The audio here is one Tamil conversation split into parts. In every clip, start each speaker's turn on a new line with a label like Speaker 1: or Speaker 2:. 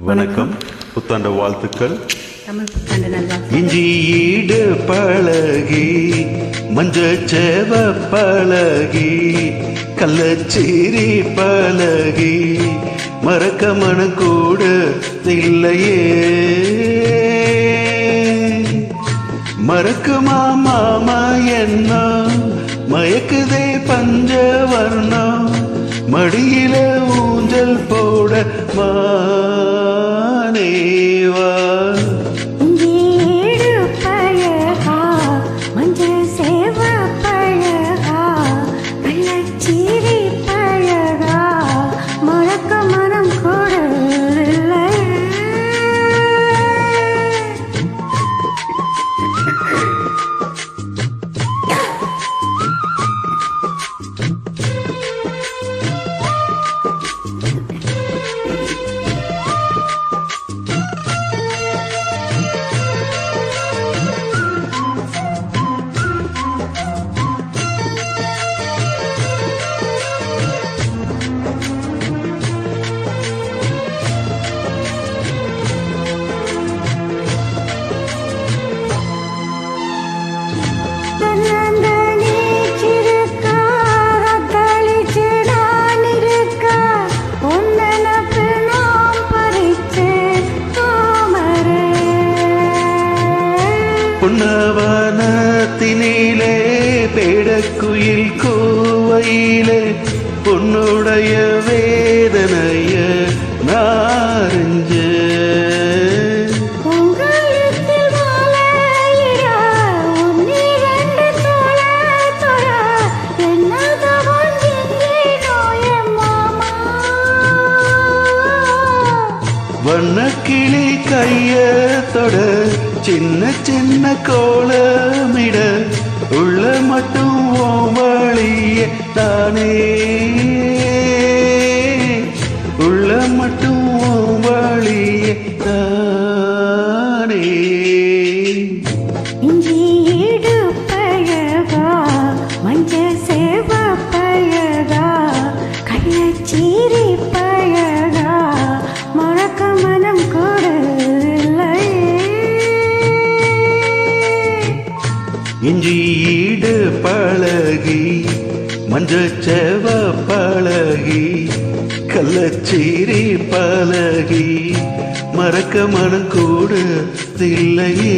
Speaker 1: வணக்கம். புத்தாண்டு வாழ்த்துக்கள். இஞ்சி ஈடு பழகி மஞ்சச்சேவ பழகி கள்ளச்சீரி பழகி மறக்க மனம் கூட இல்லையே. மறக்குமா மாமா என்ன மயக்குதே பஞ்சவர்ணம் மடியில ஊஞ்சல் போட மானேவா? பேடக்குயில் கூவையிலே உன்னுடைய வேதனைய நாரஞ்ச. வண்ணக்கிளி கைய தொட சின்ன சின்ன கோலமிட உள்ள மட்டும் உன் வழியே தானே. உள்ள மட்டும் உன் வழியே தானே.
Speaker 2: பழகி பழகி செவ பழகி கள்ளச்சீரி பழகி மறக்க மனம்
Speaker 1: கூட இல்லையே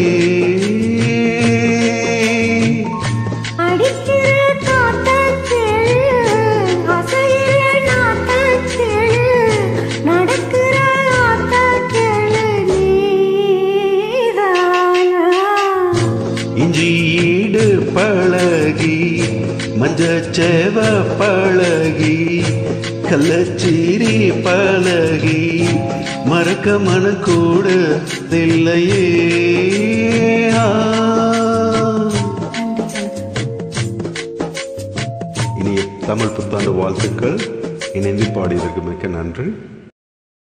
Speaker 1: இஞ்சி ஈடு பழகி மஞ்சச்சேவ பழகி கள்ளச்சீரி பழகி மறக்க மனம் கூட இனிய தமிழ் புத்தாண்டு வாழ்த்துக்கள். இணைந்து பாடியதற்கு மிக்க நன்றி.